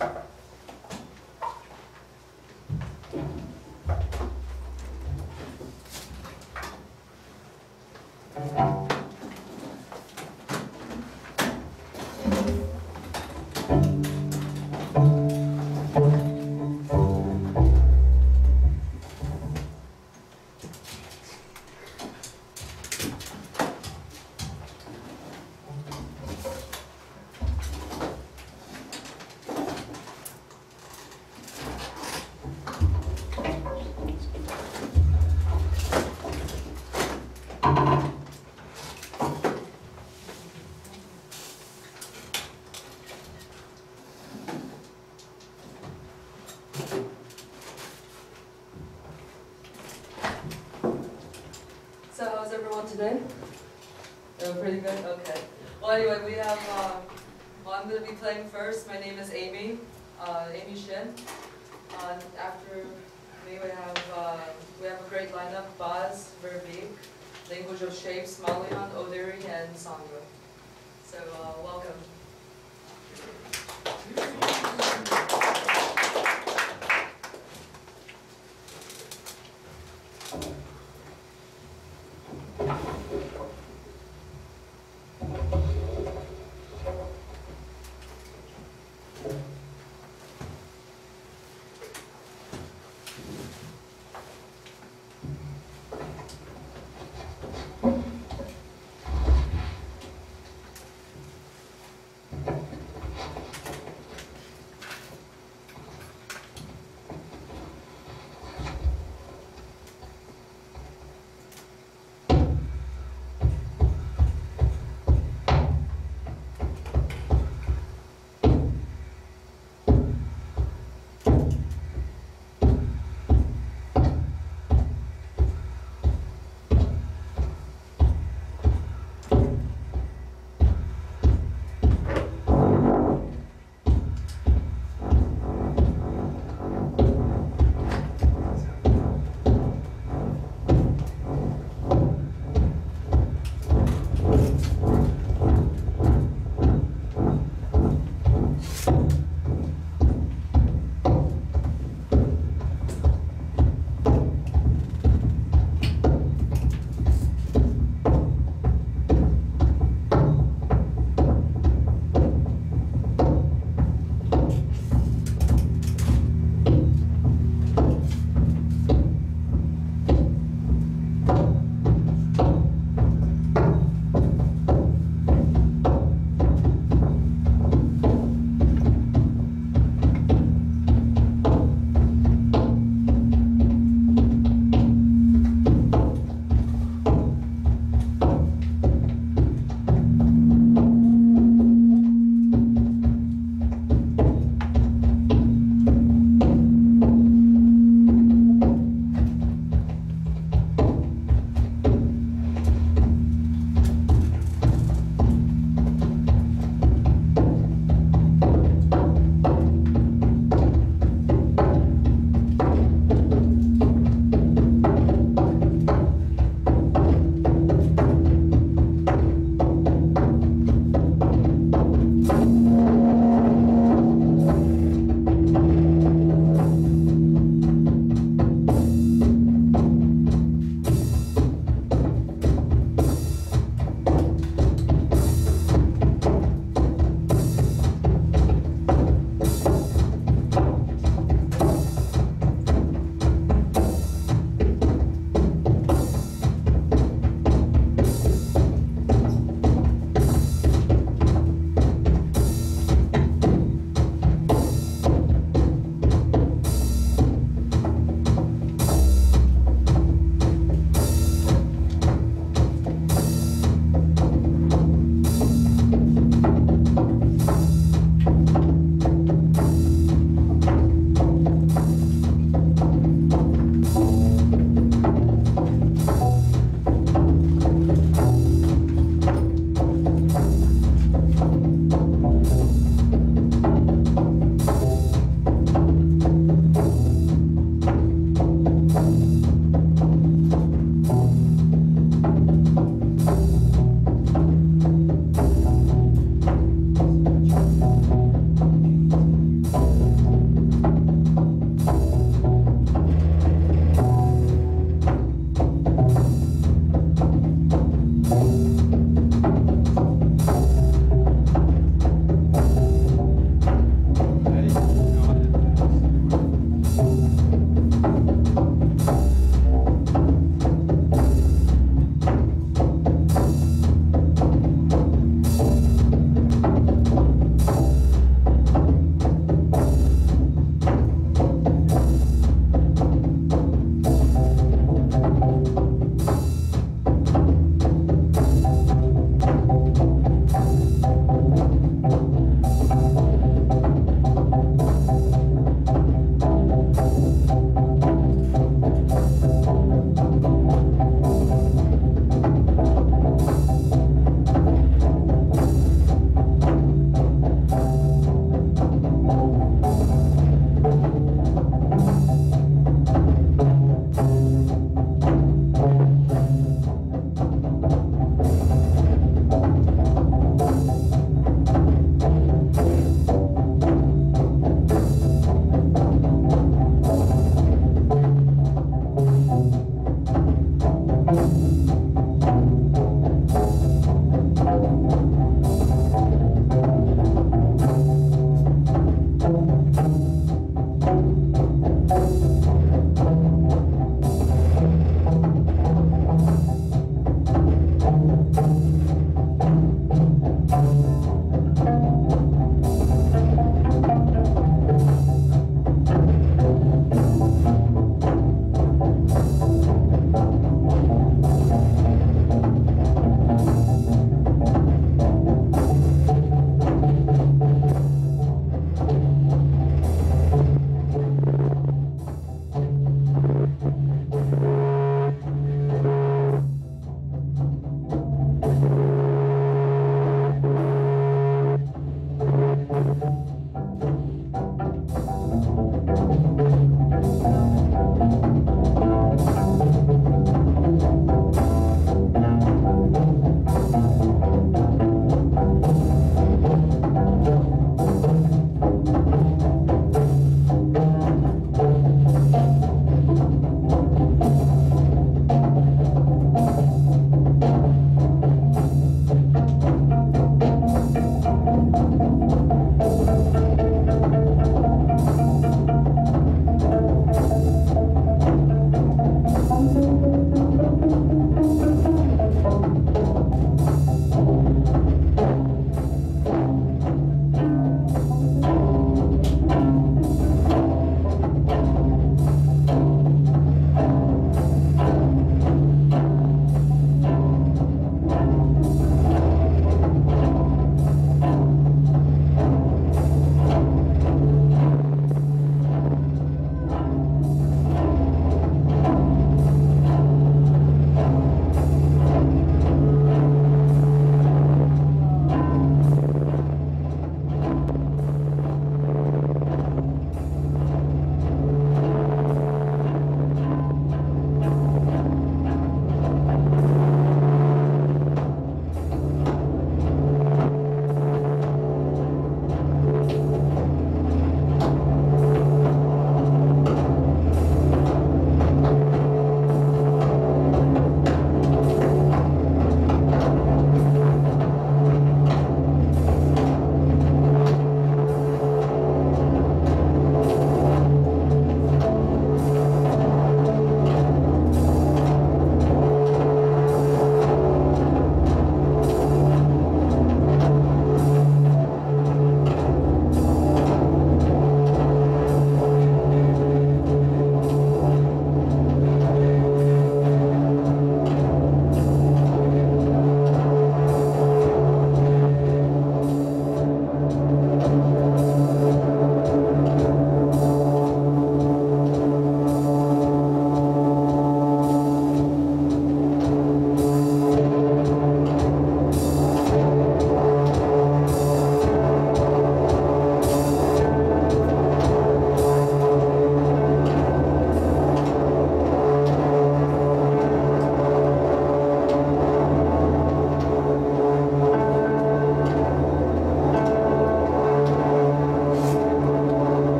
So today? Doing pretty good? Okay. Well, anyway, we have, uh, well, I'm going to be playing first. My name is Amy, uh, Amy Shin. Uh, after me, we have, uh, we have a great lineup, Bas, Verbeek, Language of Shapes, Malian, Odaeri, and Sandra. So, uh, welcome.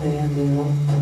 They you.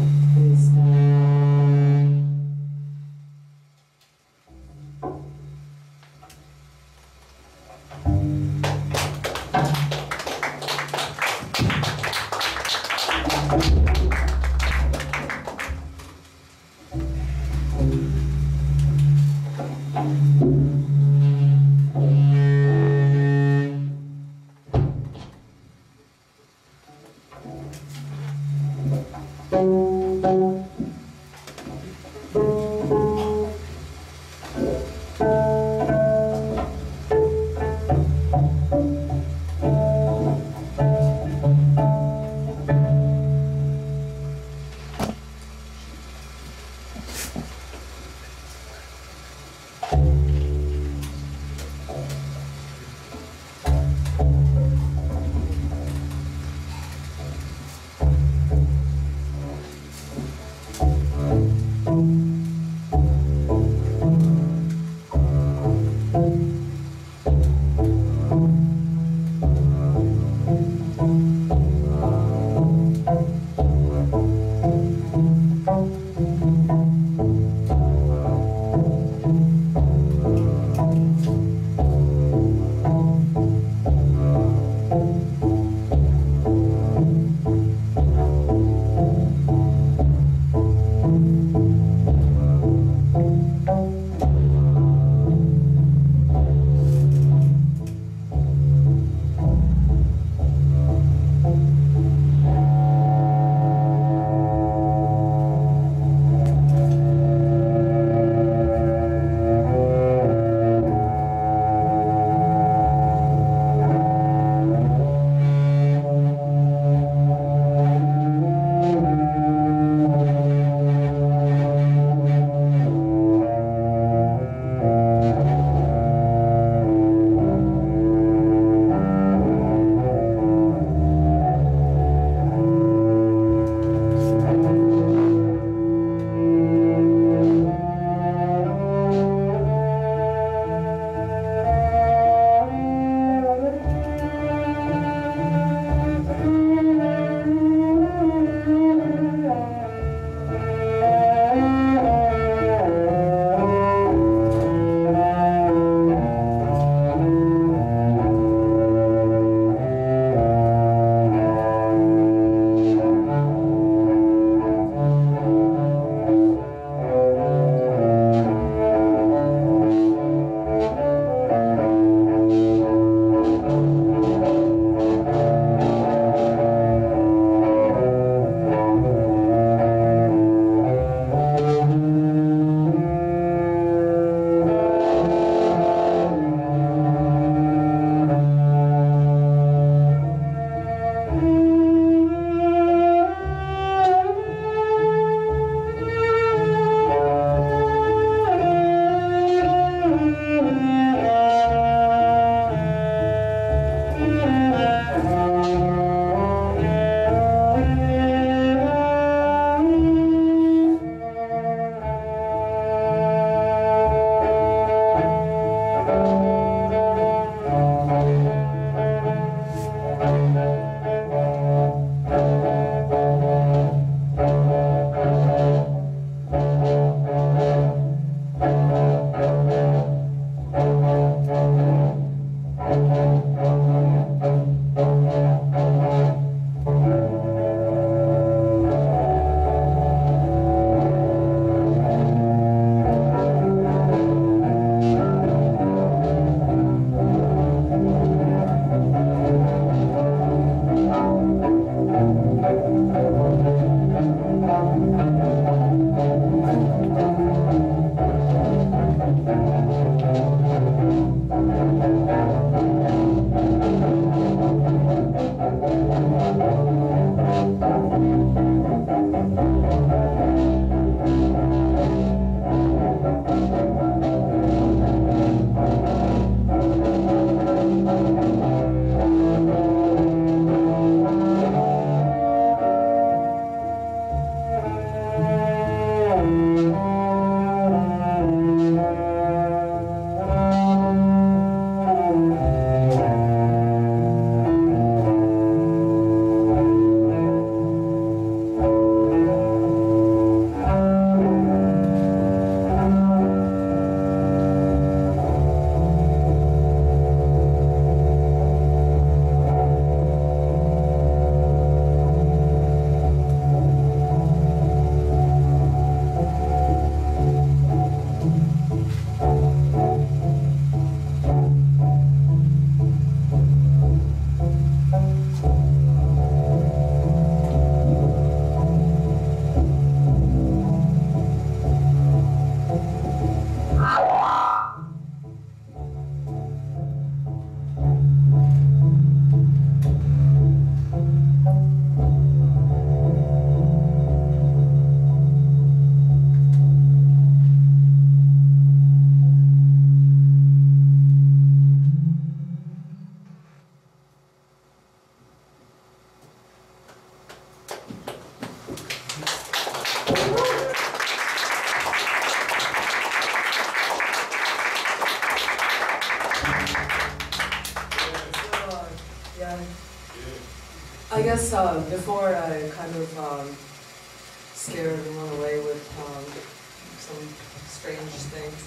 strange things.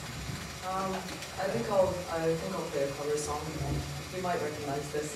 Um, I think I'll I think I'll play a cover song. You might recognize this.